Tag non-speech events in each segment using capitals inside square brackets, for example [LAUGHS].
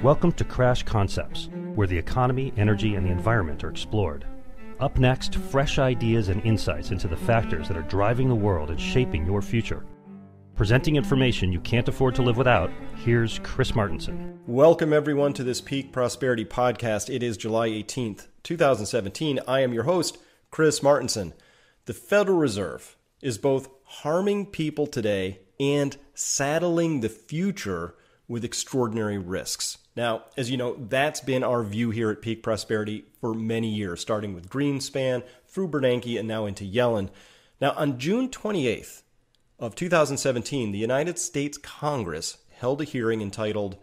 Welcome to Crash Concepts, where the economy, energy, and the environment are explored. Up next, fresh ideas and insights into the factors that are driving the world and shaping your future. Presenting information you can't afford to live without, here's Chris Martenson. Welcome, everyone, to this Peak Prosperity podcast. It is July 18th, 2017. I am your host, Chris Martenson. The Federal Reserve is both harming people today and saddling the future with extraordinary risks. Now, as you know, that's been our view here at Peak Prosperity for many years, starting with Greenspan, through Bernanke, and now into Yellen. Now, on June 28th of 2017, the United States Congress held a hearing entitled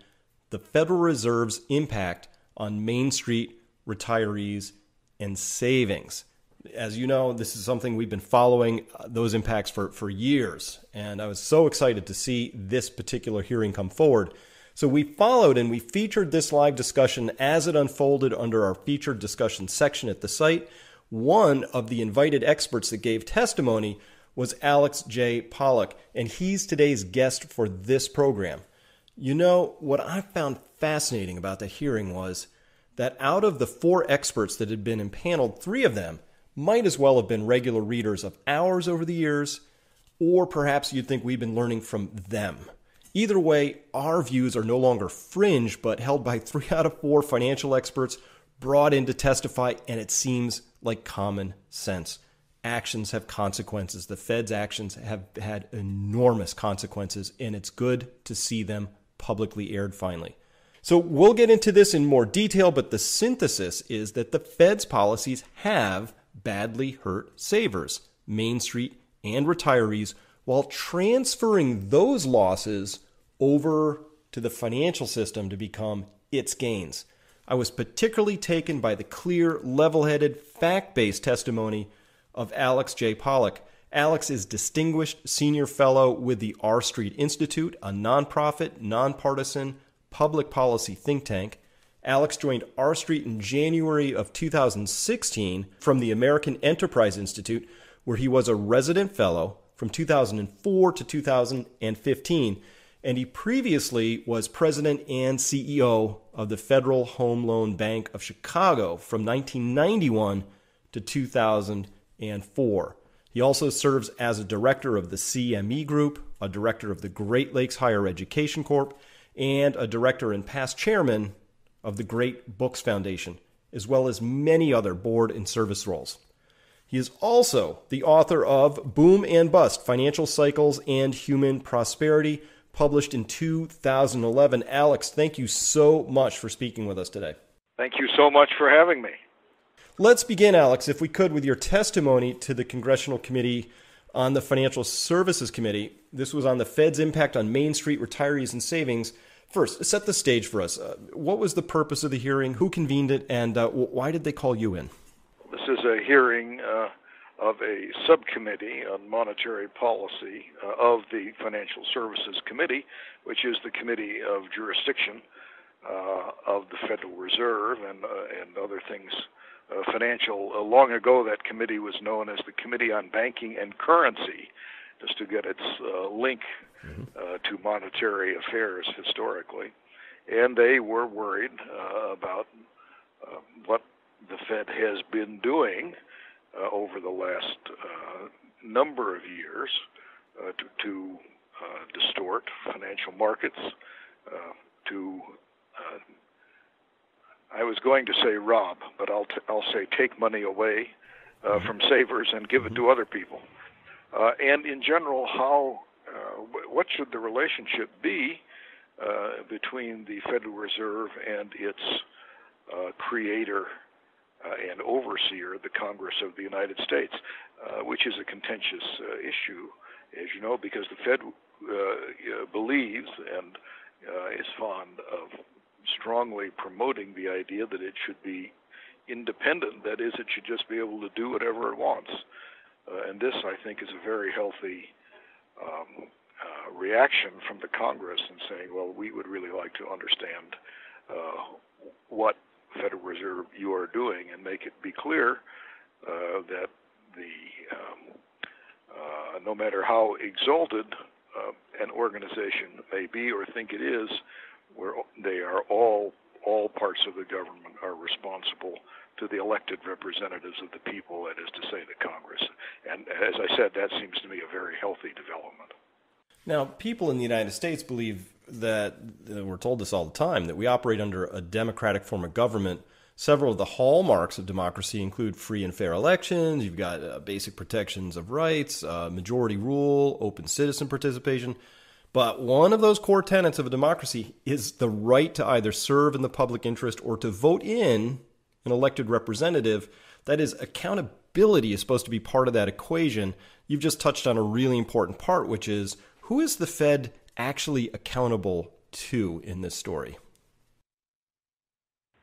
The Federal Reserve's Impact on Main Street Retirees and Savings as you know, this is something we've been following uh, those impacts for, for years. And I was so excited to see this particular hearing come forward. So we followed and we featured this live discussion as it unfolded under our featured discussion section at the site. One of the invited experts that gave testimony was Alex J. Pollock, and he's today's guest for this program. You know, what I found fascinating about the hearing was that out of the four experts that had been impaneled, three of them might as well have been regular readers of ours over the years, or perhaps you'd think we've been learning from them. Either way, our views are no longer fringe, but held by [LAUGHS] three out of four financial experts brought in to testify, and it seems like common sense. Actions have consequences. The Fed's actions have had enormous consequences, and it's good to see them publicly aired finally. So we'll get into this in more detail, but the synthesis is that the Fed's policies have badly hurt savers, Main Street, and retirees while transferring those losses over to the financial system to become its gains. I was particularly taken by the clear, level headed, fact based testimony of Alex J. Pollock. Alex is Distinguished Senior Fellow with the R Street Institute, a nonprofit, nonpartisan public policy think tank. Alex joined R Street in January of 2016 from the American Enterprise Institute, where he was a resident fellow from 2004 to 2015. And he previously was president and CEO of the Federal Home Loan Bank of Chicago from 1991 to 2004. He also serves as a director of the CME Group, a director of the Great Lakes Higher Education Corp, and a director and past chairman of the Great Books Foundation, as well as many other board and service roles. He is also the author of Boom and Bust Financial Cycles and Human Prosperity, published in 2011. Alex, thank you so much for speaking with us today. Thank you so much for having me. Let's begin, Alex, if we could, with your testimony to the Congressional Committee on the Financial Services Committee. This was on the Fed's impact on Main Street retirees and savings. First, set the stage for us. Uh, what was the purpose of the hearing? Who convened it? And uh, why did they call you in? This is a hearing uh, of a subcommittee on monetary policy uh, of the Financial Services Committee, which is the committee of jurisdiction uh, of the Federal Reserve and, uh, and other things financial. long ago, that committee was known as the Committee on Banking and Currency just to get its uh, link mm-hmm. uh, to monetary affairs historically. And they were worried uh, about uh, what the Fed has been doing uh, over the last uh, number of years to, to distort financial markets, to I was going to say rob, but I'll t- I'll say take money away uh, mm-hmm. from savers and give it to mm-hmm. other people. Uh, and in general, how uh, what should the relationship be uh, between the Federal Reserve and its uh, creator uh, and overseer, the Congress of the United States, uh, which is a contentious issue, as you know, because the Fed believes and is fond of strongly promoting the idea that it should be independent. That is, it should just be able to do whatever it wants. And this, I think, is a very healthy um, uh, reaction from the Congress and saying, well, we would really like to understand uh, what Federal Reserve you are doing and make it be clear uh, that the um, uh, no matter how exalted uh, an organization may be or think it is, where they are all all parts of the government are responsible to the elected representatives of the people, that is to say, the Congress. And as I said, that seems to me a very healthy development. Now, people in the United States believe that, we're told this all the time, that we operate under a democratic form of government. Several of the hallmarks of democracy include free and fair elections, you've got uh, basic protections of rights, uh, majority rule, open citizen participation. But one of those core tenets of a democracy is the right to either serve in the public interest or to vote in an elected representative. That is, accountability is supposed to be part of that equation. You've just touched on a really important part, which is who is the Fed actually accountable to in this story?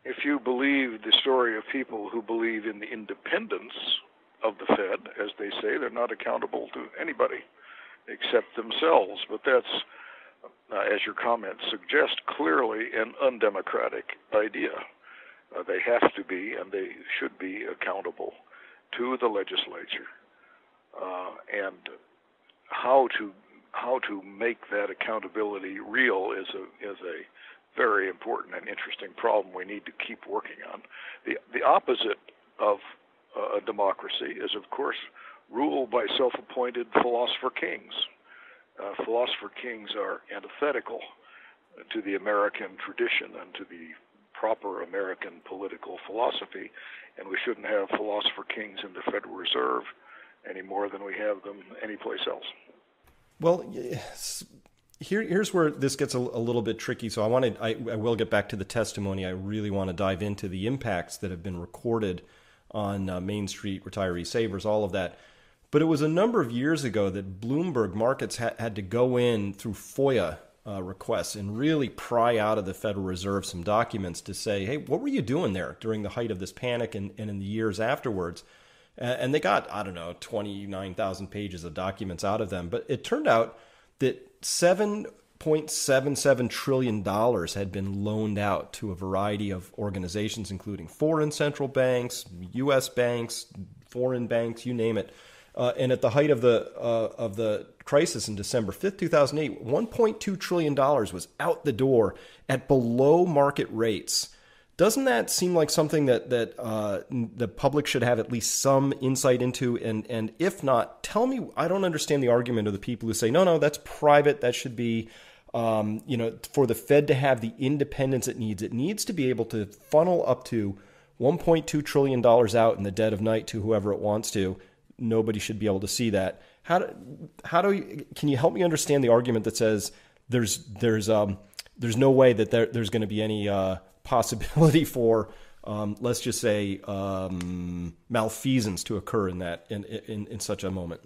If you believe the story of people who believe in the independence of the Fed, as they say, they're not accountable to anybody except themselves. But that's, uh, as your comments suggest, clearly an undemocratic idea. Uh, they have to be and they should be accountable to the legislature. Uh, and how to how to make that accountability real is a is a very important and interesting problem we need to keep working on. The the opposite of uh, a democracy is, of course, rule by self-appointed philosopher kings. Uh, philosopher kings are antithetical to the American tradition and to the proper American political philosophy, and we shouldn't have philosopher kings in the Federal Reserve any more than we have them anyplace else. Well, here, here's where this gets a, a, little bit tricky. So I wanted, I, I, will get back to the testimony. I really want to dive into the impacts that have been recorded on uh, Main Street retiree savers, all of that. But it was a number of years ago that Bloomberg Markets ha- had to go in through FOIA uh, requests and really pry out of the Federal Reserve some documents to say, hey, what were you doing there during the height of this panic and, and in the years afterwards? and they got I don't know twenty nine thousand pages of documents out of them. But it turned out that seven point seven seven trillion dollars had been loaned out to a variety of organizations, including foreign central banks, U.S. banks, foreign banks, you name it. Uh, and at the height of the uh, of the crisis in December 5th, 2008, 1.2 trillion dollars was out the door at below market rates. Doesn't that seem like something that that uh, the public should have at least some insight into? And and if not, tell me. I don't understand the argument of the people who say no, no, that's private. That should be, um, you know, for the Fed to have the independence it needs. It needs to be able to funnel up to 1.2 trillion dollars out in the dead of night to whoever it wants to. Nobody should be able to see that. How do how do you, can you help me understand the argument that says there's there's um there's no way that there, there's going to be any uh, possibility [LAUGHS] for, um, let's just say, um, malfeasance to occur in that in, in, in such a moment?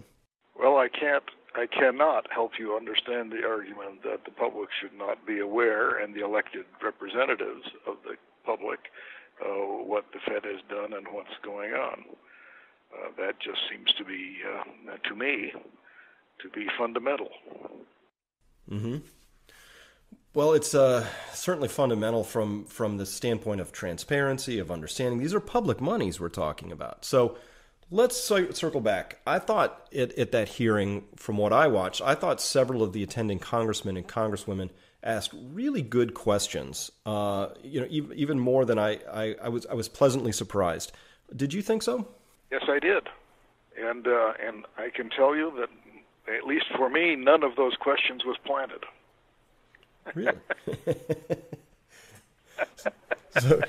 Well, I can't. I cannot help you understand the argument that the public should not be aware, and the elected representatives of the public, uh, what the Fed has done and what's going on. Uh, that just seems to be, uh, to me, to be fundamental. Mm-hmm. Well, it's uh, certainly fundamental from from the standpoint of transparency, of understanding. These are public monies we're talking about. So let's circle back. I thought at, at that hearing, from what I watched, I thought several of the attending congressmen and congresswomen asked really good questions. Uh, you know, even, even more than I, I, I, was I was pleasantly surprised. Did you think so? Yes, I did, and uh, and I can tell you that at least for me, none of those questions was planted. Really? [LAUGHS] so,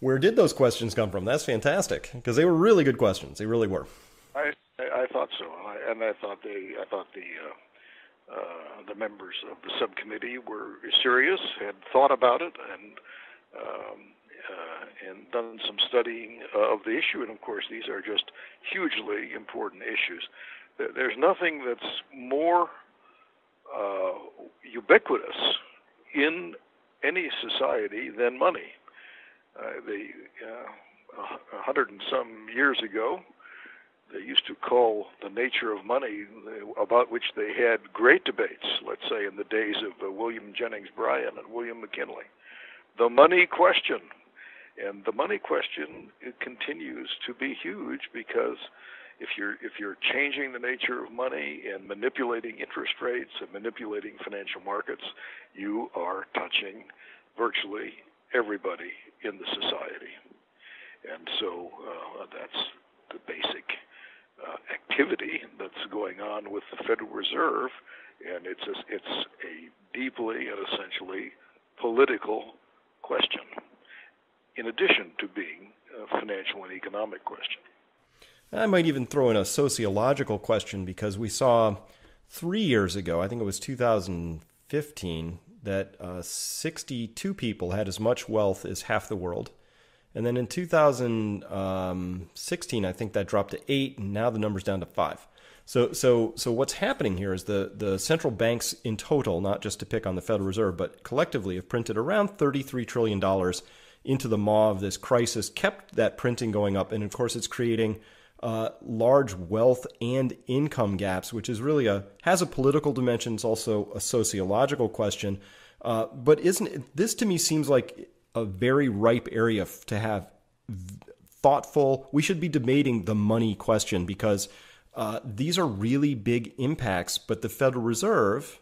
where did those questions come from? That's fantastic because they were really good questions. They really were. I I, thought so, and I thought they I thought the uh, uh, the members of the subcommittee were serious, had thought about it, and um, uh, and done some studying of the issue. And of course, these are just hugely important issues. There's nothing that's more uh, ubiquitous in any society than money. Uh, they, uh, a hundred and some years ago, they used to call the nature of money, about which they had great debates, let's say in the days of uh, William Jennings Bryan and William McKinley, the money question. And the money question continues to be huge because if you're if you're changing the nature of money and manipulating interest rates and manipulating financial markets, you are touching virtually everybody in the society. And so uh, that's the basic uh, activity that's going on with the Federal Reserve, and it's a, it's a deeply and essentially political question, in addition to being a financial and economic question. I might even throw in a sociological question because we saw three years ago, I think it was 2015, that uh, 62 people had as much wealth as half the world. And then in 2016, I think that dropped to eight, and now the number's down to five. So, so, so what's happening here is the, the central banks in total, not just to pick on the Federal Reserve, but collectively have printed around $33 trillion into the maw of this crisis, kept that printing going up, and of course, it's creating uh, large wealth and income gaps, which is really a has a political dimension. It's also a sociological question. Uh, but isn't this to me seems like a very ripe area to have thoughtful. We should be debating the money question because uh, these are really big impacts. But the Federal Reserve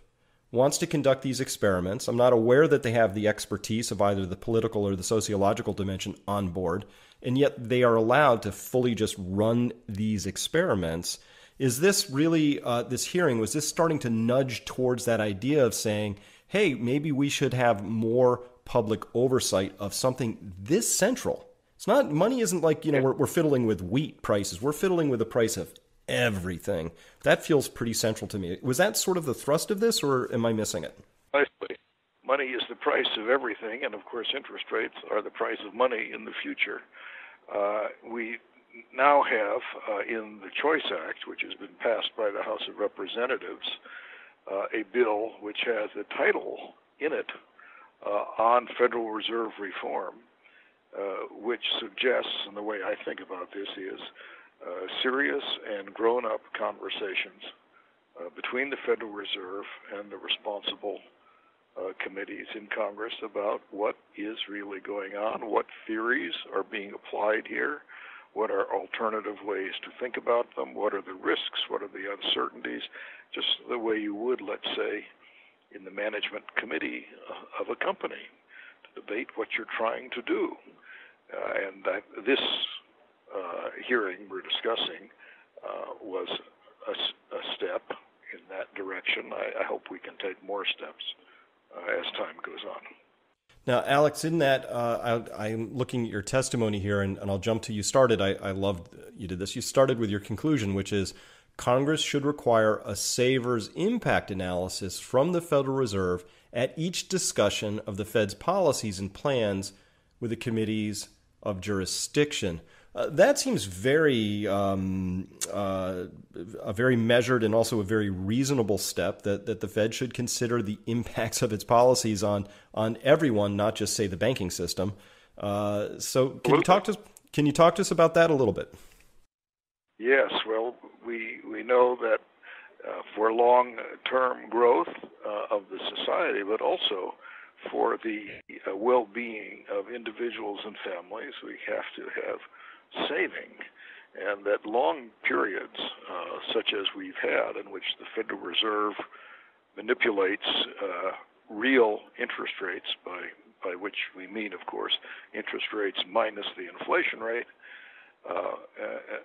wants to conduct these experiments. I'm not aware that they have the expertise of either the political or the sociological dimension on board and yet they are allowed to fully just run these experiments. Is this really, uh, this hearing, was this starting to nudge towards that idea of saying, hey, maybe we should have more public oversight of something this central? It's not, money isn't like, you know, we're, we're fiddling with wheat prices, we're fiddling with the price of everything. That feels pretty central to me. Was that sort of the thrust of this, or am I missing it? Money is the price of everything, and of course, interest rates are the price of money in the future. Uh, we now have uh, in the Choice Act, which has been passed by the House of Representatives, uh, a bill which has a title in it uh, on Federal Reserve reform, uh, which suggests, and the way I think about this is, uh, serious and grown up conversations between the Federal Reserve and the responsible uh, committees in Congress about what is really going on, what theories are being applied here, what are alternative ways to think about them, what are the risks, what are the uncertainties, just the way you would, let's say, in the management committee uh, of a company to debate what you're trying to do. Uh, and that this uh, hearing we're discussing uh, was a, a, step in that direction. I, I hope we can take more steps uh, as time goes on. Now, Alex, in that, uh, I, am looking at your testimony here, and, and I'll jump to you started. I, I loved you did this. You started with your conclusion, which is Congress should require a savers impact analysis from the Federal Reserve at each discussion of the Fed's policies and plans with the committees of jurisdiction. Uh, that seems very um, uh, a very measured and also a very reasonable step that, that the Fed should consider the [LAUGHS] impacts of its policies on on everyone, not just say the banking system. Uh, so, can you talk to us, can you talk to us about that a little bit? Yes. Well, we we know that uh, for long term growth uh, of the society, but also for the well-being of individuals and families, we have to have saving, and that long periods, uh, such as we've had, in which the Federal Reserve manipulates uh, real interest rates, by by which we mean, of course, interest rates minus the inflation rate, uh, uh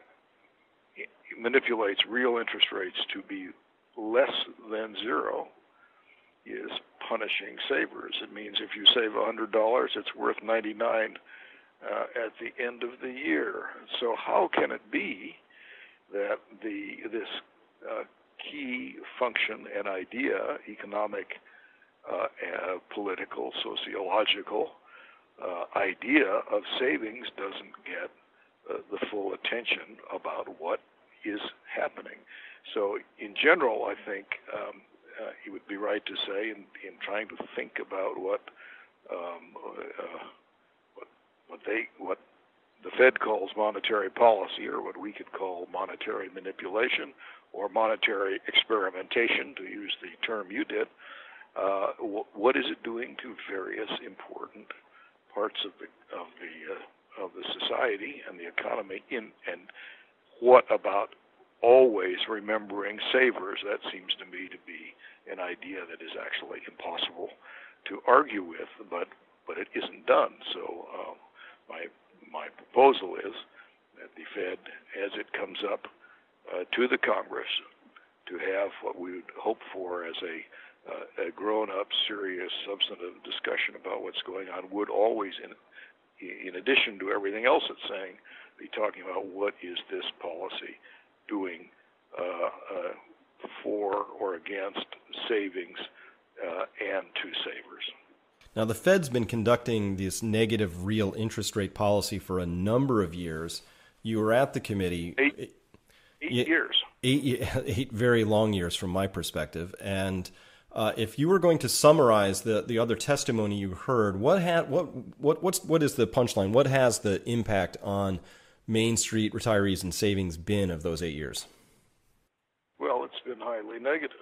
manipulates real interest rates to be less than zero, is punishing savers. It means if you save $100, it's worth 99 uh, at the end of the year. So how can it be that the this uh, key function and idea, economic, uh, political, sociological uh, idea of savings doesn't get uh, the full attention about what is happening? So in general, I think um, uh, he would be right to say, in, in trying to think about what um, what they what the Fed calls monetary policy, or what we could call monetary manipulation or monetary experimentation, to use the term you did. Uh, what is it doing to various important parts of the of the uh, of the society and the economy in and what about always remembering savers? That seems to me to be an idea that is actually impossible to argue with, but but it isn't done. So uh, my my proposal is that the Fed, as it comes up uh, to the Congress, to have what we would hope for as a uh, a grown-up, serious, substantive discussion about what's going on would always, in in addition to everything else it's saying, be talking about what is this policy doing uh, uh, for or against savings uh, and to savers. Now, the Fed's been conducting this negative real interest rate policy for a number of years. You were at the committee. Eight, eight years. Eight, [LAUGHS] eight very long years from my perspective. And uh, if you were going to summarize the, the other testimony you heard, what had what what what's what is the punchline? What has the impact on Main Street retirees and savings been of those eight years? Well, it's been highly negative.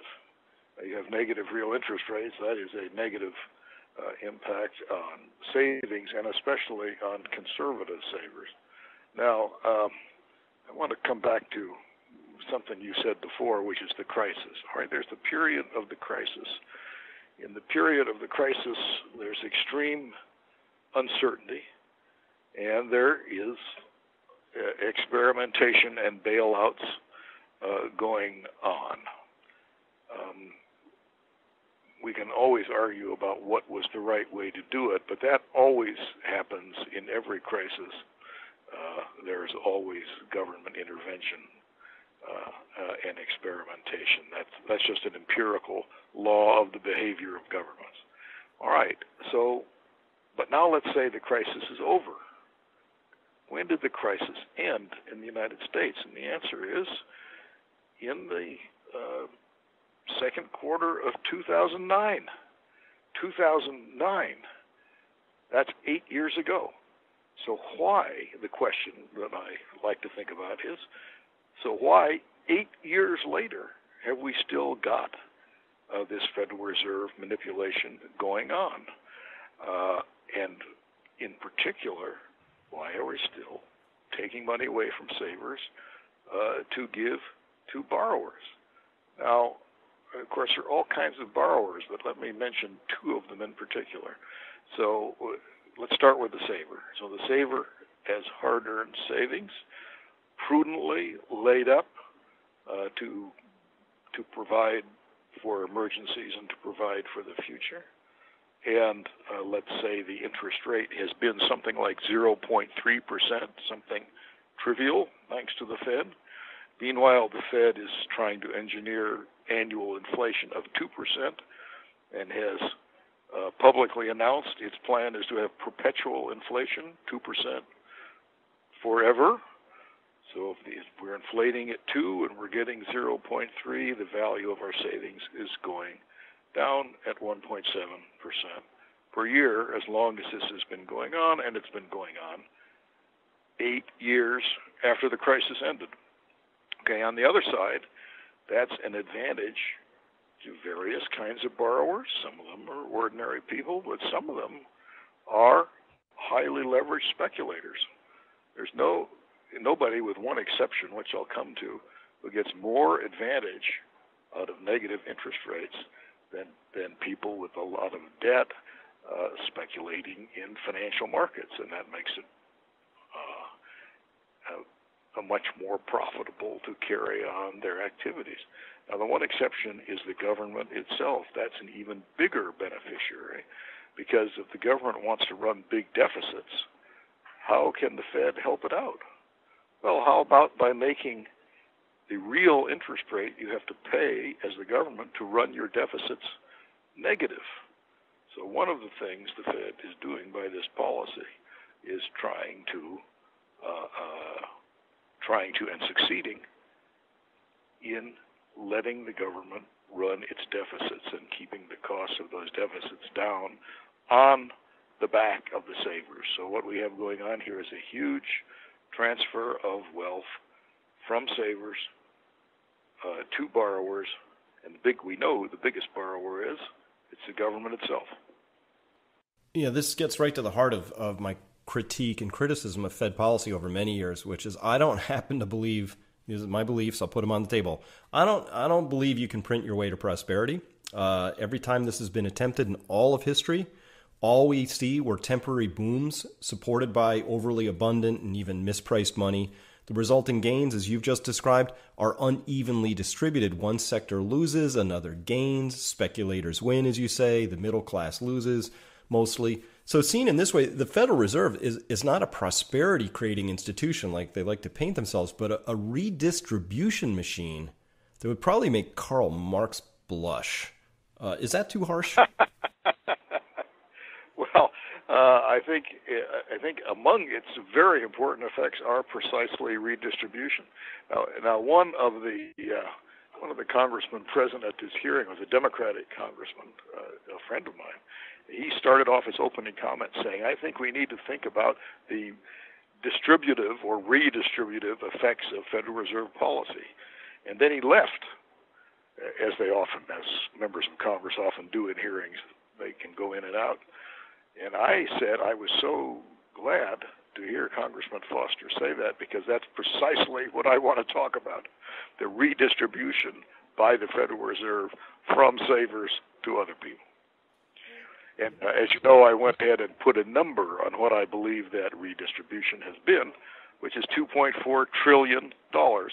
You have negative real interest rates. That is a negative uh, impact on savings and especially on conservative savers. Now, um, I want to come back to something you said before, which is the crisis. All right, there's the period of the crisis. In the period of the crisis, there's extreme uncertainty, and there is uh, experimentation and bailouts uh, going on. Um, we can always argue about what was the right way to do it, but that always happens in every crisis. Uh, there's always government intervention uh, uh, and experimentation. That's that's just an empirical law of the behavior of governments. All right. So, but now let's say the crisis is over. When did the crisis end in the United States? And the answer is in the uh, second quarter of 2009. 2009. That's eight years ago. So why, the question that I like to think about is, so why eight years later have we still got uh, this Federal Reserve manipulation going on? Uh, and in particular, why are we still taking money away from savers uh, to give to borrowers? Now, of course, there are all kinds of borrowers, but let me mention two of them in particular. So let's start with the saver. So the saver has hard-earned savings, prudently laid up uh, to to provide for emergencies and to provide for the future. And uh, let's say the interest rate has been something like 0.3%, something trivial, thanks to the Fed. Meanwhile, the Fed is trying to engineer annual inflation of 2% and has uh, publicly announced its plan is to have perpetual inflation, 2% forever. So if, if we're inflating at 2 and we're getting 0.3, the value of our savings is going down at 1.7% per year as long as this has been going on, and it's been going on eight years after the crisis ended. Okay, on the other side, that's an advantage to various kinds of borrowers. Some of them are ordinary people, but some of them are highly leveraged speculators. There's no nobody with one exception, which I'll come to, who gets more advantage out of negative interest rates than than people with a lot of debt uh, speculating in financial markets, and that makes it uh, much more profitable to carry on their activities. Now, the one exception is the government itself. That's an even bigger beneficiary because if the government wants to run big deficits, how can the Fed help it out? Well, how about by making the real interest rate you have to pay as the government to run your deficits negative? So, one of the things the Fed is doing by this policy is trying to uh, uh, trying to and succeeding in letting the government run its deficits and keeping the costs of those deficits down on the back of the savers. So what we have going on here is a huge transfer of wealth from savers uh, to borrowers, and the big we know the biggest borrower is it's the government itself. Yeah, this gets right to the heart of, of my critique and criticism of Fed policy over many years, which is I don't [LAUGHS] happen to believe These are my beliefs. I'll put them on the table. I don't. I don't believe you can print your way to prosperity. Uh, every time this has been attempted in all of history, all we see were temporary booms supported by overly abundant and even mispriced money. The resulting gains, as you've just described, are unevenly distributed. One sector loses, another gains. Speculators win, as you say. The middle class loses mostly. So, seen in this way, the Federal Reserve is, is not a prosperity creating institution like they like to paint themselves, but a, a redistribution machine that would probably make Karl Marx blush. Uh, is that too harsh? [LAUGHS] well, uh, I think I think among its very important effects are precisely redistribution. Now, now one of the uh, one of the congressmen present at this hearing was a Democratic congressman, uh, a friend of mine, he started off his opening comments saying, I think we need to think about the distributive or redistributive effects of Federal Reserve policy. And then he left, as they often, as members of Congress often do in hearings, they can go in and out. And I said I was so glad to hear Congressman Foster say that because that's precisely what I want to talk about the redistribution by the Federal Reserve from savers to other people. And uh, as you know, I went ahead and put a number on what I believe that redistribution has been, which is 2.4 trillion dollars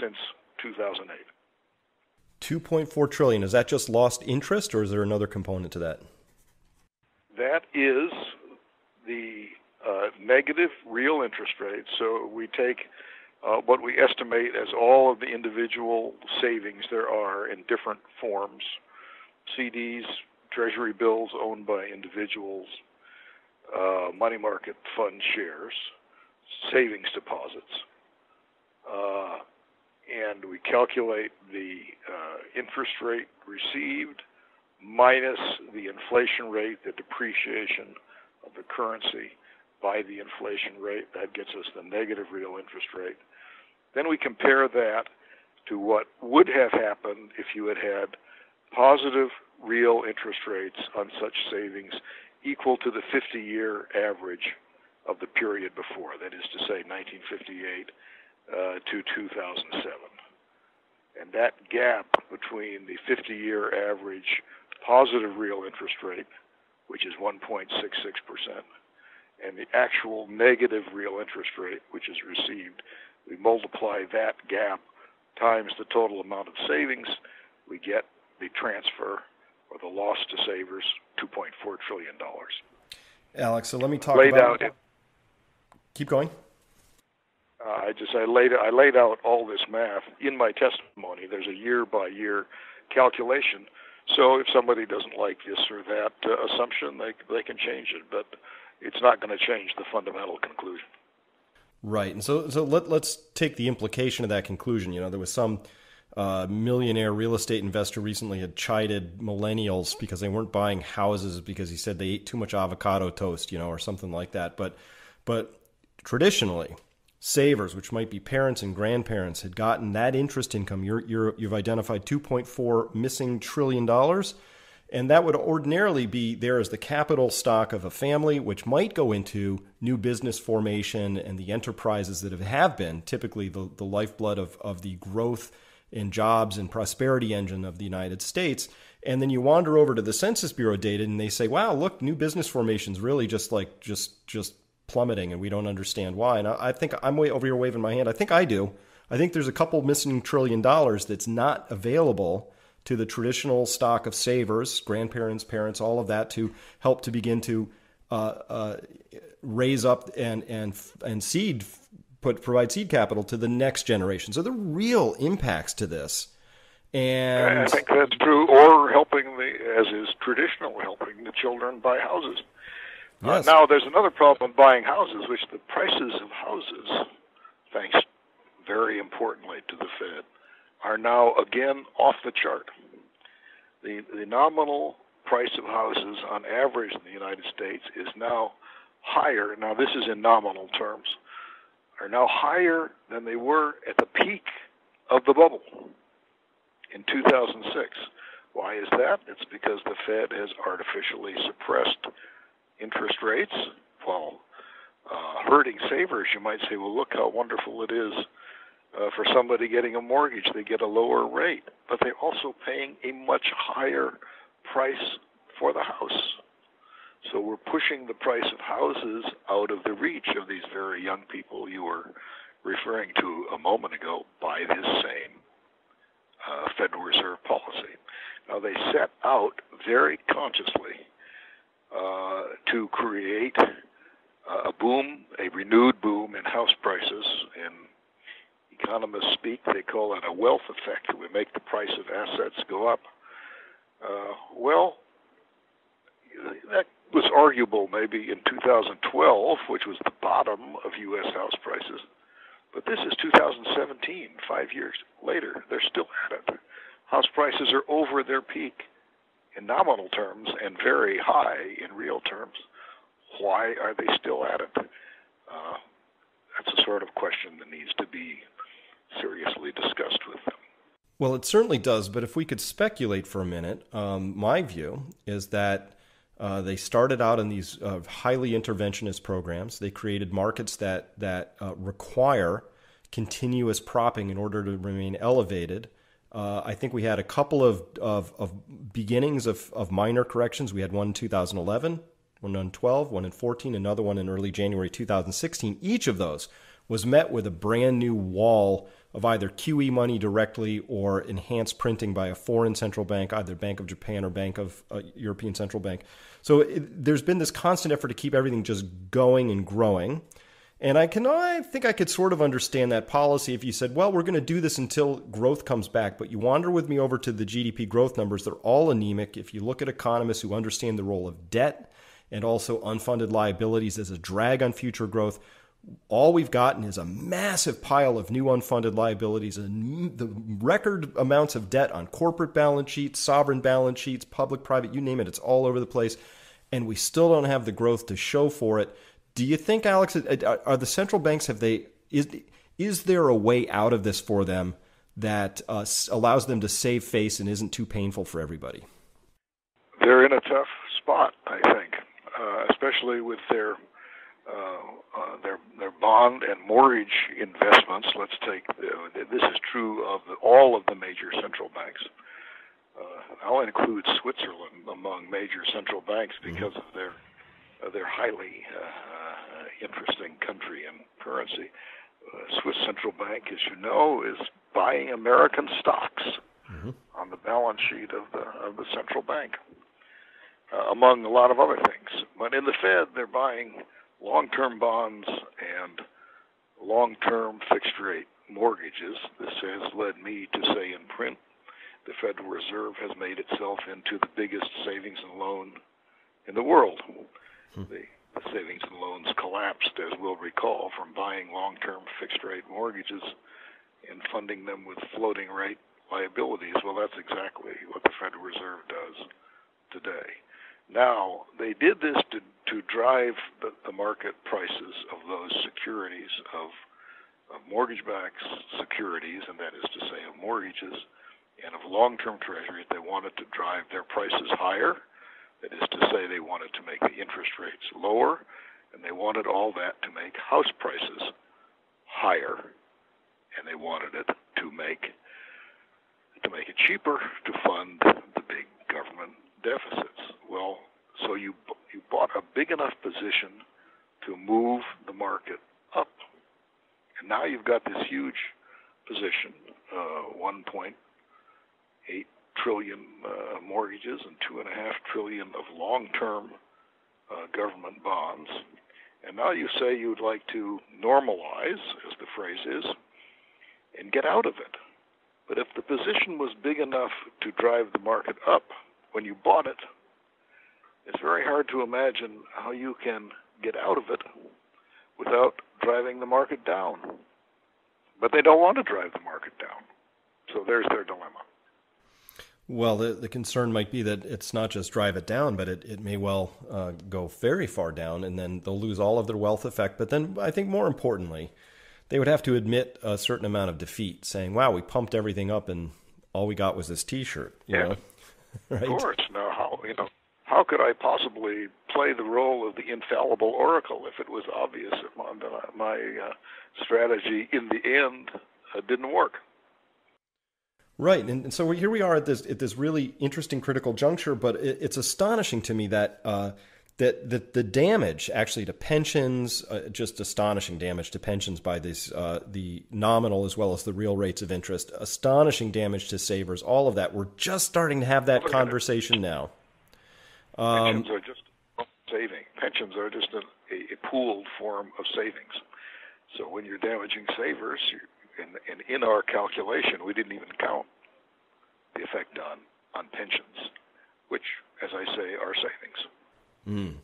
since 2008. 2.4 trillion. Is that just lost interest, or is there another component to that? That is the uh, negative real interest rate. So we take uh, what we estimate as all of the individual savings there are in different forms CDs, treasury bills owned by individuals, uh, money market fund shares, savings deposits, uh, and we calculate the uh, interest rate received minus the inflation rate, the depreciation of the currency by the inflation rate. That gets us the negative real interest rate. Then we compare that to what would have happened if you had had positive real interest rates on such savings equal to the 50 year average of the period before, that is to say 1958 uh, to 2007. And that gap between the 50 year average positive real interest rate, which is 1.66%, and the actual negative real interest rate, which is received, we multiply that gap times the total amount of savings, we get the transfer or the loss to savers, $2.4 trillion. Alex, so let me talk laid about. Out, keep going. Uh, I just I laid I laid out all this math in my testimony. There's a year by year calculation. So if somebody doesn't like this or that uh, assumption, they they can change it, but it's not going to change the fundamental conclusion. Right, and so so let let's take the implication of that conclusion. You know, there was some uh, millionaire real estate investor recently had chided millennials because they weren't buying houses because he said they ate too much avocado toast, you know, or something like that. But but traditionally, savers, which might be parents and grandparents, had gotten that interest income. You're, you're, you've identified 2.4 missing trillion dollars. And that would ordinarily be there as the capital stock of a family, which might go into new business formation and the enterprises that have, have been typically the, the lifeblood of, of the growth in jobs and prosperity engine of the United States. And then you wander over to the Census Bureau data and they say, wow, look, new business formations really just like just just plummeting and we don't understand why. And I, I think I'm way over here waving my hand. I think I do. I think there's a couple missing trillion dollars that's not available to the traditional stock of savers, grandparents, parents, all of that to help to begin to uh, uh, raise up and and and seed put provide seed capital to the next generation. So the real impacts to this. And I think that's true, or helping the, as is traditional, helping the children buy houses. Yes. Uh, now, there's another problem buying houses, which the prices of houses, thanks very importantly to the Fed, are now again off the chart. The, the nominal price of houses on average in the United States is now higher. Now, this is in nominal terms are now higher than they were at the peak of the bubble in 2006. Why is that? It's because the Fed has artificially suppressed interest rates while uh, hurting savers. You might say, well, look how wonderful it is uh, for somebody getting a mortgage, they get a lower rate, but they're also paying a much higher price for the house. So we're pushing the price of houses out of the reach of these very young people you were referring to a moment ago by this same uh, Federal Reserve policy. Now they set out very consciously uh, to create a boom, a renewed boom in house prices. In economists speak, they call it a wealth effect. We make the price of assets go up. Uh, well, that was arguable maybe in 2012, which was the bottom of U.S. house prices. But this is 2017, five years later. They're still at it. House prices are over their peak in nominal terms and very high in real terms. Why are they still at it? Uh, that's a sort of question that needs to be seriously discussed with them. Well, it certainly does. But if we could speculate for a minute, um, my view is that uh, they started out in these uh, highly interventionist programs. They created markets that that uh, require continuous propping in order to remain elevated. Uh, I think we had a couple of, of, of, beginnings of, of minor corrections. We had one in 2011, one in 12, one in 14, another one in early January 2016. Each of those was met with a brand new wall of either QE money directly or enhanced printing by a foreign central bank, either Bank of Japan or Bank of uh, European Central Bank. So it, there's been this constant effort to keep everything just going and growing. And I can I think I could sort of understand that policy if you said, well, we're going to do this until growth comes back. But you wander with me over to the GDP growth numbers, they're all anemic. If you look at economists who understand the role of debt and also unfunded liabilities as a drag on future growth, all we've gotten is a massive pile of new unfunded liabilities and the record amounts of debt on corporate balance sheets, sovereign balance sheets, public, private, you name it, it's all over the place. And we still don't have the growth to show for it. Do you think, Alex, are the central banks, have they, is, is there a way out of this for them that uh, allows them to save face and isn't too painful for everybody? They're in a tough spot, I think, uh, especially with their uh, uh, their their bond and mortgage investments. Let's take the, this is true of the, all of the major central banks. Uh, I'll include Switzerland among major central banks mm-hmm. because of their uh, their highly uh, interesting country and currency. Uh, Swiss central bank, as you know, is buying American stocks mm-hmm. on the balance sheet of the of the central bank, uh, among a lot of other things. But in the Fed, they're buying long-term bonds and long-term fixed-rate mortgages. This has led me to say in print the Federal Reserve has made itself into the biggest savings and loan in the world. Hmm. The, the savings and loans collapsed, as we'll recall, from buying long-term fixed-rate mortgages and funding them with floating rate liabilities. Well, that's exactly what the Federal Reserve does today. Now, they did this to, to drive the, the market prices of those securities, of, of mortgage backed securities, and that is to say, of mortgages, and of long term treasuries. They wanted to drive their prices higher. That is to say, they wanted to make the interest rates lower, and they wanted all that to make house prices higher, and they wanted it to make to make it cheaper to fund the big government deficits. Well, so you you bought a big enough position to move the market up, and now you've got this huge position, uh, 1.8 trillion uh, mortgages and two and a half trillion of long-term uh, government bonds. And now you say you would like to normalize, as the phrase is, and get out of it. But if the position was big enough to drive the market up, when you bought it, it's very hard to imagine how you can get out of it without driving the market down. But they don't want to drive the market down. So there's their dilemma. Well, the, the concern might be that it's not just drive it down, but it, it may well uh, go very far down, and then they'll lose all of their wealth effect. But then I think more importantly, they would have to admit a certain amount of defeat, saying, wow, we pumped everything up and all we got was this t shirt. yeah. Know? [LAUGHS] right? Of course. How you know how could I possibly play the role of the infallible oracle if it was obvious that my, my uh, strategy in the end uh, didn't work. Right, and, and, so here we are at this at this really interesting critical juncture. But it, it's astonishing to me that uh, that that the damage actually to pensions, uh, just astonishing damage to pensions by this uh, the nominal as well as the real rates of interest, astonishing damage to savers. All of that. We're just starting to have that conversation now. Um, pensions are just saving. Pensions are just a, a, pooled form of savings. So when you're damaging savers, and, and in our calculation, we didn't even count the effect on on pensions, which, as I say, are savings. Mm.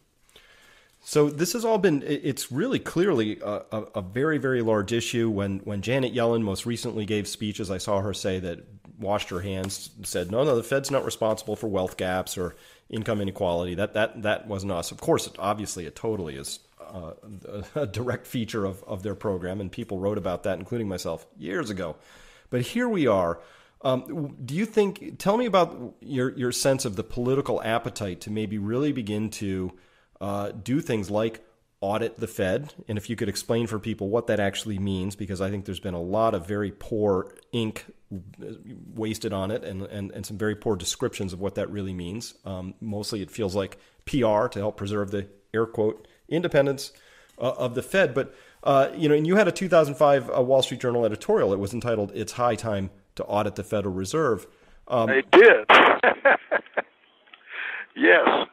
So this has all been, it's really clearly a, a, a, very, very large issue. When, when Janet Yellen most recently gave speeches, I saw her say that, washed her hands, and said, no, no, the Fed's not responsible for wealth gaps or income inequality. That, that, that wasn't us. Of course, it, obviously, it totally is uh, [LAUGHS] a direct feature of, of their program, and people wrote about that, including myself, years ago. But here we are. Um, do you think? Tell me about your your sense of the political appetite to maybe really begin to uh, do things like audit the Fed, and if you could explain for people what that actually means, because I think there's been a lot of very poor ink wasted on it, and and, and some very poor descriptions of what that really means. Um, mostly, it feels like PR to help preserve the air quote independence uh, of the Fed. But uh, you know, and you had a 2005 uh, Wall Street Journal editorial. It was entitled "It's High Time to Audit the Federal Reserve." Um, did. [LAUGHS] yes,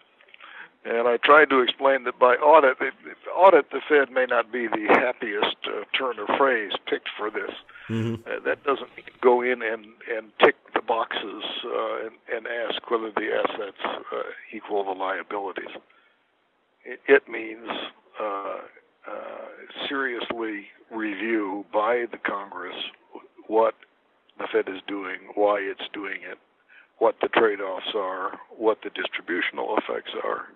and I tried to explain that by audit, audit the Fed may not be the happiest uh, turn of phrase picked for this. Mm-hmm. Uh, that doesn't go in and and tick the boxes uh, and, and ask whether the assets uh, equal the liabilities it means uh, uh, seriously review by the Congress what the Fed is doing, why it's doing it, what the trade-offs are, what the distributional effects are,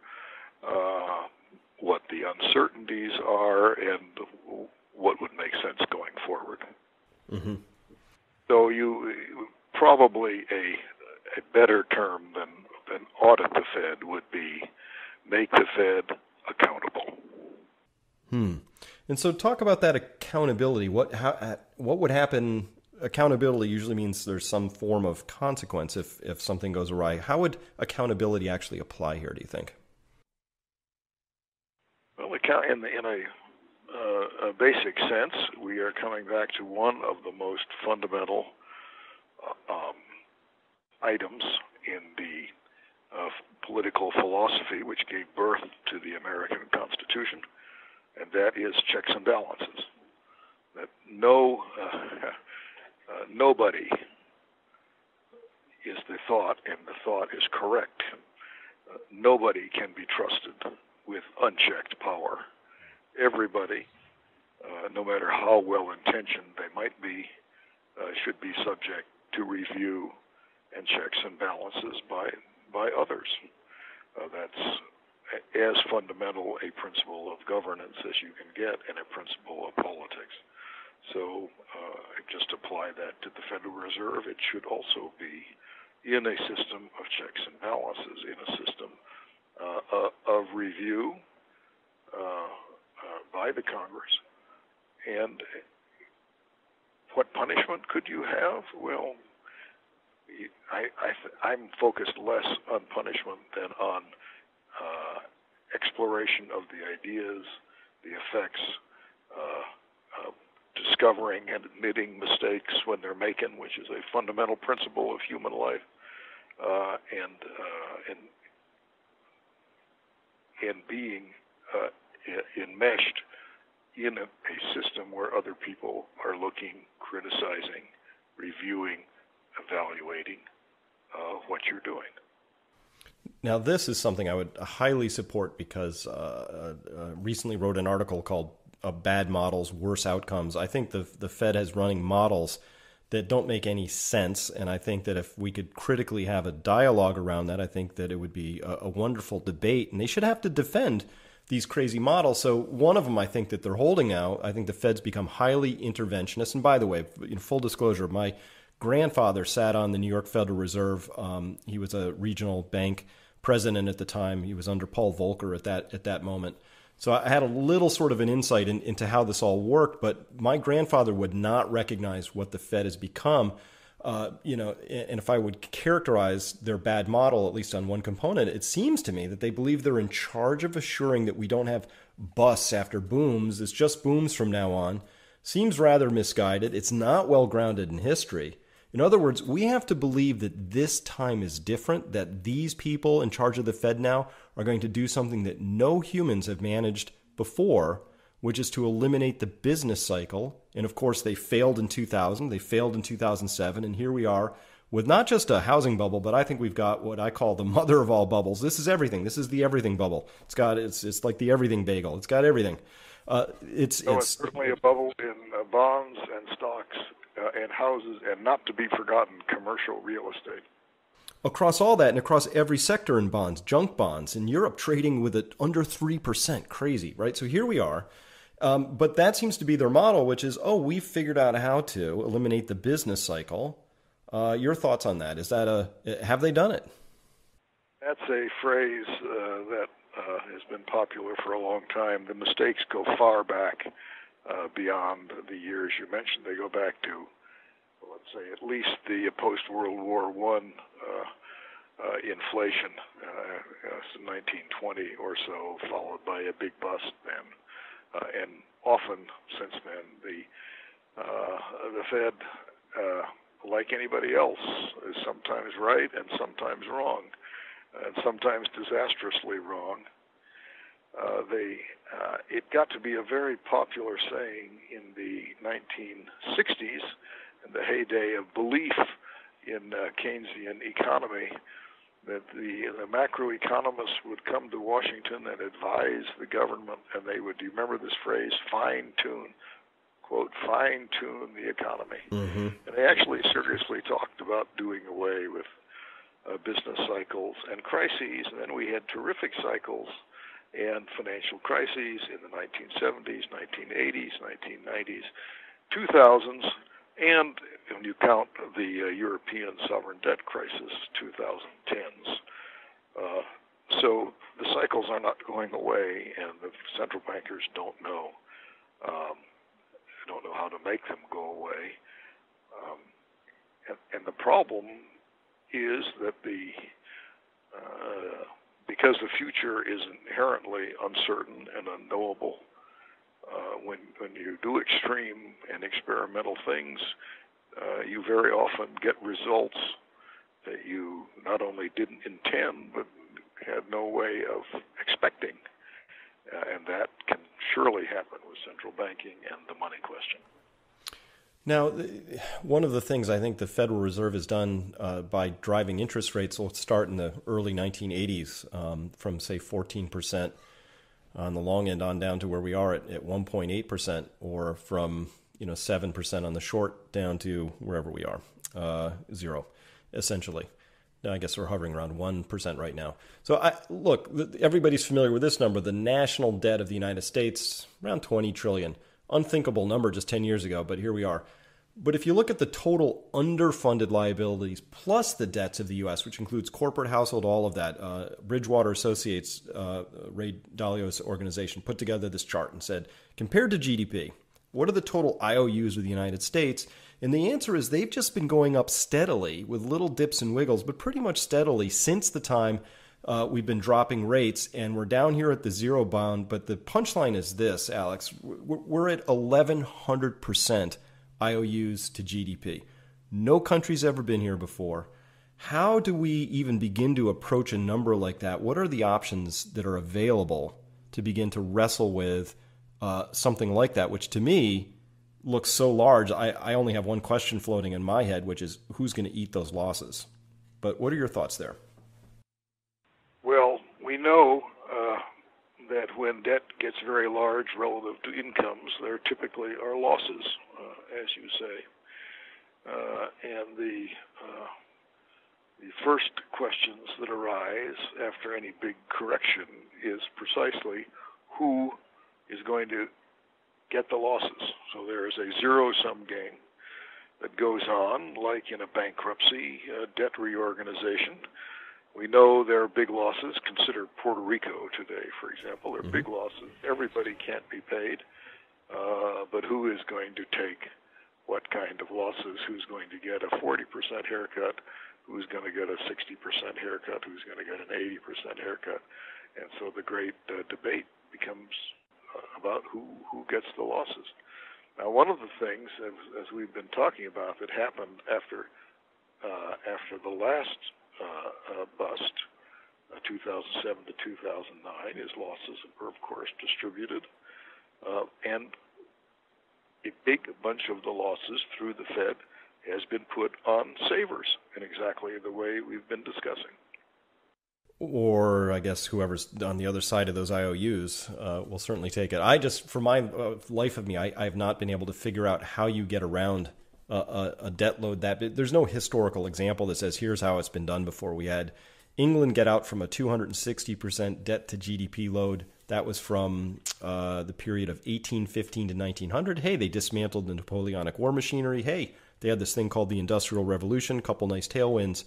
uh, what the uncertainties are, and what would make sense going forward. Mm-hmm. So you probably a a better term than than audit the Fed would be make the Fed accountable. Hmm. And so, talk about that accountability. What how what would happen? Accountability usually means there's some form of consequence if if something goes awry. How would accountability actually apply here? Do you think? Well, in in a, uh, a basic sense, we are coming back to one of the most fundamental uh, um, items in the of political philosophy which gave birth to the American Constitution, and that is checks and balances. That no uh, [LAUGHS] uh, nobody is the thought, and the thought is correct. Uh, nobody can be trusted with unchecked power. Everybody, uh, no matter how well intentioned they might be, uh, should be subject to review and checks and balances by by others. Uh, that's as fundamental a principle of governance as you can get and a principle of politics. So uh, just apply that to the Federal Reserve. It should also be in a system of checks and balances, in a system uh, of review uh, by the Congress. And what punishment could you have? Well, I, I I'm focused less on punishment than on uh, exploration of the ideas, the effects, uh, uh, discovering and admitting mistakes when they're making, which is a fundamental principle of human life, uh, and uh, and and being uh, enmeshed in a, a system where other people are looking, criticizing, reviewing, evaluating uh, what you're doing. Now, this is something I would highly support because uh, uh, recently wrote an article called uh, "Bad Models, Worse Outcomes." I think the the Fed has running models that don't make any sense, and I think that if we could critically have a dialogue around that, I think that it would be a, a wonderful debate, and they should have to defend these crazy models. So one of them, I think that they're holding out. I think the Fed's become highly interventionist. And by the way, in full disclosure, my grandfather sat on the New York Federal Reserve. Um, he was a regional bank president at the time. He was under Paul Volcker at that at that moment. So I had a little sort of an insight in, into how this all worked, but my grandfather would not recognize what the Fed has become. Uh, you know, and if I would characterize their bad model, at least on one component, it seems to me that they believe they're in charge of assuring that we don't have busts after booms. It's just booms from now on. Seems rather misguided. It's not well grounded in history. In other words, we have to believe that this time is different, that these people in charge of the Fed now are going to do something that no humans have managed before, which is to eliminate the business cycle. And of course, they failed in 2000, they failed in 2007, and here we are with not just a housing bubble, but I think we've got what I call the mother of all bubbles. This is everything. This is the everything bubble. It's got it's it's like the everything bagel. It's got everything. Uh, it's, so it's, it's certainly a bubble in uh, bonds and stocks uh, and houses, and not to be forgotten, commercial real estate. Across all that and across every sector in bonds, junk bonds in Europe trading with it under 3%. Crazy, right? So here we are. Um, but that seems to be their model, which is, oh, we've figured out how to eliminate the business cycle. Uh, your thoughts on that? Is that a have they done it? That's a phrase uh, that uh, has been popular for a long time. The mistakes go far back uh, beyond the years you mentioned. They go back to, let's say, at least the post World War One uh, uh, inflation, uh, 1920 or so, followed by a big bust, and uh, and often since then the uh, the Fed, uh, like anybody else, is sometimes right and sometimes wrong, and sometimes disastrously wrong. Uh, they uh, it got to be a very popular saying in the 1960s, in the heyday of belief in uh, Keynesian economy, that the, the macroeconomists would come to Washington and advise the government, and they would, do you remember this phrase, fine tune, quote, fine tune the economy. Mm-hmm. And they actually seriously talked about doing away with uh, business cycles and crises, and then we had terrific cycles and financial crises in the 1970s, 1980s, 1990s, 2000s, and when you count the uh, European sovereign debt crisis, 2010s. Uh, so the cycles are not going away, and the central bankers don't know um, don't know how to make them go away. Um, and, and the problem is that the uh, because the future is inherently uncertain and unknowable. Uh, when when you do extreme and experimental things, uh, you very often get results that you not only didn't intend but had no way of expecting, uh, and that can surely happen with central banking and the money question. Now, one of the things I think the Federal Reserve has done uh, by driving interest rates will start in the early 1980s um, from, say, 14% on the long end on down to where we are at, at 1.8%, or from you know 7% on the short down to wherever we are, uh, zero, essentially. Now, I guess we're hovering around 1% right now. So, I, look, everybody's familiar with this number. The national debt of the United States, around 20 trillion. Unthinkable number just 10 years ago, but here we are. But if you look at the total underfunded liabilities plus the debts of the U.S., which includes corporate, household, all of that, uh, Bridgewater Associates, uh, Ray Dalio's organization, put together this chart and said, compared to GDP, what are the total IOUs with the United States? And the answer is they've just been going up steadily with little dips and wiggles, but pretty much steadily since the time uh, we've been dropping rates, and we're down here at the zero bound. But the punchline is this, Alex: we're at 1,100 percent IOUs to GDP. No country's ever been here before. How do we even begin to approach a number like that? What are the options that are available to begin to wrestle with uh, something like that, which to me looks so large? I, I only have one question floating in my head, which is who's going to eat those losses? But what are your thoughts there? Well, we know uh, that when debt gets very large relative to incomes, there typically are losses uh, as you say. Uh, and the uh, the first questions that arise after any big correction is precisely who is going to get the losses. So there is a zero sum game that goes on, like in a bankruptcy, uh, debt reorganization, We know there are big losses. Consider Puerto Rico today, for example. There are mm-hmm. big losses. Everybody can't be paid. Uh, but who is going to take what kind of losses? Who's going to get a 40% haircut? Who's going to get a 60% haircut? Who's going to get an 80% haircut? And so the great uh, debate becomes about who, who gets the losses. Now, one of the things, as, as we've been talking about, that happened after uh, after the last uh, uh, bust, uh, 2007 to 2009, is losses were, of course, distributed, uh, and a big bunch of the losses through the Fed has been put on savers in exactly the way we've been discussing. Or I guess whoever's on the other side of those IOUs uh, will certainly take it. I just, for my uh, life of me, I, I, have not been able to figure out how you get around a, a, debt load that. There's no historical example that says here's how it's been done before. We had England get out from a 260% debt to GDP load. That was from uh, the period of 1815 to 1900. Hey, they dismantled the Napoleonic war machinery. Hey, they had this thing called the Industrial Revolution, couple nice tailwinds.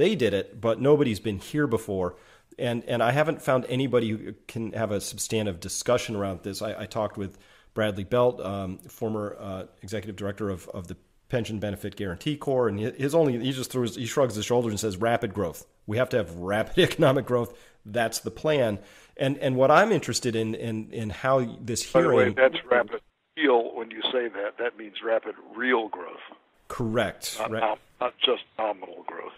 They did it, but nobody's been here before. And, and I haven't found anybody who can have a substantive discussion around this. I, I talked with Bradley Belt, um, former uh, executive director of, of the pension benefit guarantee corps and his only he just throws he shrugs his shoulders and says rapid growth. We have to have rapid [LAUGHS] economic growth. That's the plan. And and what i'm interested in in in how this hearing By the way, that's rapid real when you say that. That means rapid real growth. Correct. Not, Ra- not just nominal growth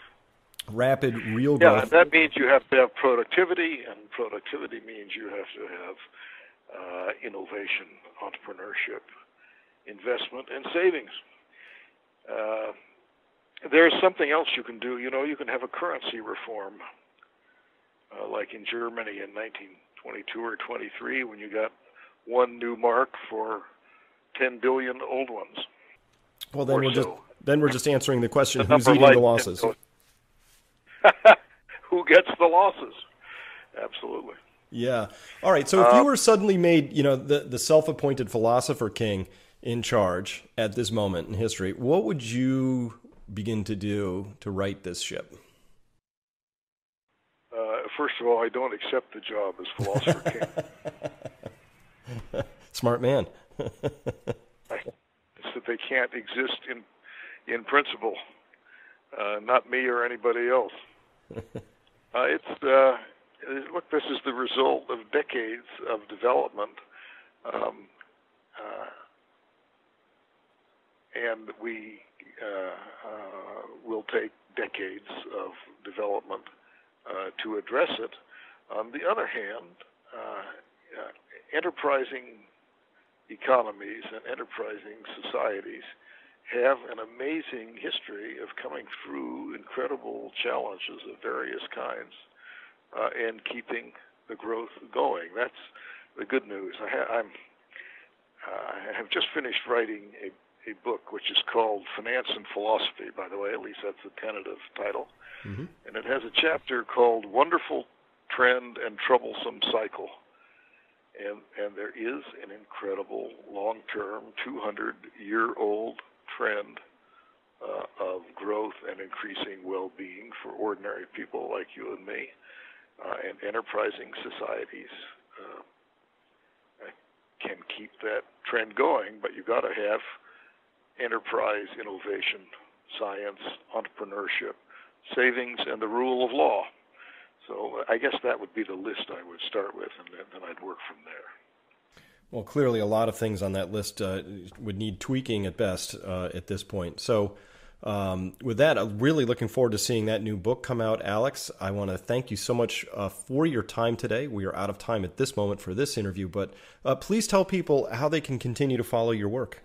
rapid real yeah, growth and that means you have to have productivity and productivity means you have to have uh, innovation entrepreneurship investment and savings uh, there's something else you can do. You know, you can have a currency reform, uh, like in Germany in 1922 or 23, when you got one new mark for 10 billion old ones. Well, then we're so. just then we're just answering the question: the Who's eating the losses? [LAUGHS] Who gets the losses? Absolutely. Yeah. All right. So if you uh, were suddenly made, you know, the the self-appointed philosopher king in charge at this moment in history, what would you begin to do to right this ship? Uh, first of all, I don't accept the job as philosopher [LAUGHS] king. Smart man. it's that they can't exist in in principle, uh, not me or anybody else. [LAUGHS] Uh, it's uh, look. This is the result of decades of development. Um, uh, and we uh, uh, will take decades of development uh, to address it. On the other hand, enterprising economies and enterprising societies have an amazing history of coming through incredible challenges of various kinds uh, and keeping the growth going. That's the good news. I, ha- I'm, uh, I have just finished writing a a book which is called Finance and Philosophy, by the way, at least that's the tentative title. Mm-hmm. And it has a chapter called Wonderful Trend and Troublesome Cycle. And, and there is an incredible long term, 200 year old trend uh, of growth and increasing well being for ordinary people like you and me uh, and enterprising societies. Uh, can keep that trend going, but you've got to have enterprise, innovation, science, entrepreneurship, savings, and the rule of law. So I guess that would be the list I would start with, and then, then I'd work from there. Well, clearly, a lot of things on that list uh, would need tweaking at best uh, at this point. So, um, with that, I'm really looking forward to seeing that new book come out, Alex. I want to thank you so much uh, for your time today. We are out of time at this moment for this interview, but uh, please tell people how they can continue to follow your work.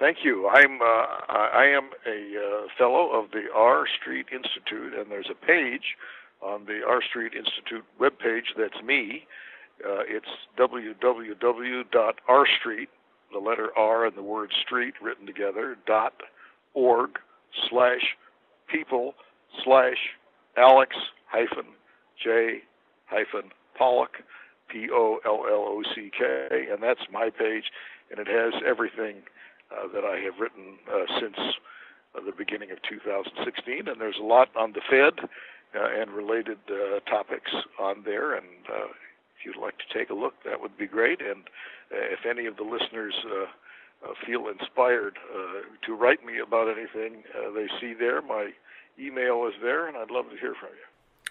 Thank you. I'm uh, I am a uh, fellow of the R Street Institute, and there's a page on the R Street Institute webpage that's me. Uh, it's www.rstreet, the letter R and the word street written together, dot org slash people slash Alex hyphen J hyphen Pollock, P O L L O C K, and that's my page, and it has everything uh, that I have written uh, since uh, the beginning of 2016, and there's a lot on the Fed and related topics on there. And if you'd like to take a look, that would be great. And uh, if any of the listeners uh, uh, feel inspired to write me about anything they see there, my email is there, and I'd love to hear from you.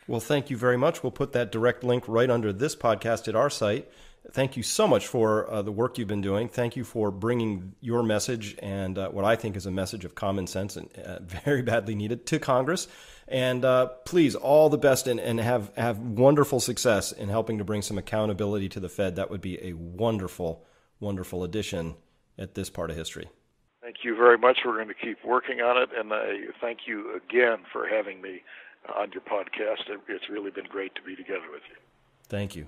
Well, thank you very much. We'll put that direct link right under this podcast at our site. Thank you so much for uh, the work you've been doing. Thank you for bringing your message and uh, what I think is a message of common sense and uh, [LAUGHS] very badly needed to Congress. And uh, please, all the best and, and have, have wonderful success in helping to bring some accountability to the Fed. That would be a wonderful, wonderful addition at this part of history. Thank you very much. We're going to keep working on it. And I thank you again for having me on your podcast. It's really been great to be together with you. Thank you.